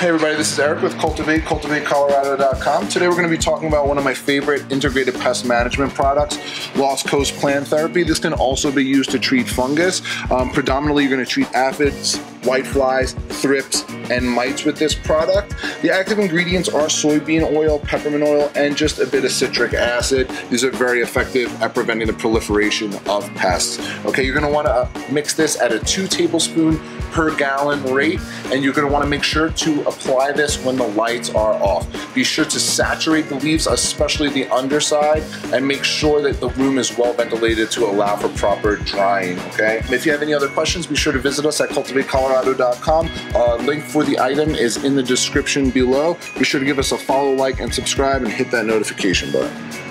Hey everybody, this is Eric with Cultivate, cultivatecolorado.com. Today we're going to be talking about one of my favorite integrated pest management products, Lost Coast Plant Therapy. This can also be used to treat fungus. Um, predominantly you're going to treat aphids, whiteflies, thrips, and mites with this product. The active ingredients are soybean oil, peppermint oil, and just a bit of citric acid. These are very effective at preventing the proliferation of pests. Okay, you're gonna wanna uh, mix this at a two tablespoon per gallon rate, and you're gonna wanna make sure to apply this when the lights are off. Be sure to saturate the leaves, especially the underside, and make sure that the room is well ventilated to allow for proper drying, okay? If you have any other questions, be sure to visit us at cultivatecolorado.com. Uh, link for the item is in the description below. Be sure to give us a follow, like, and subscribe, and hit that notification button.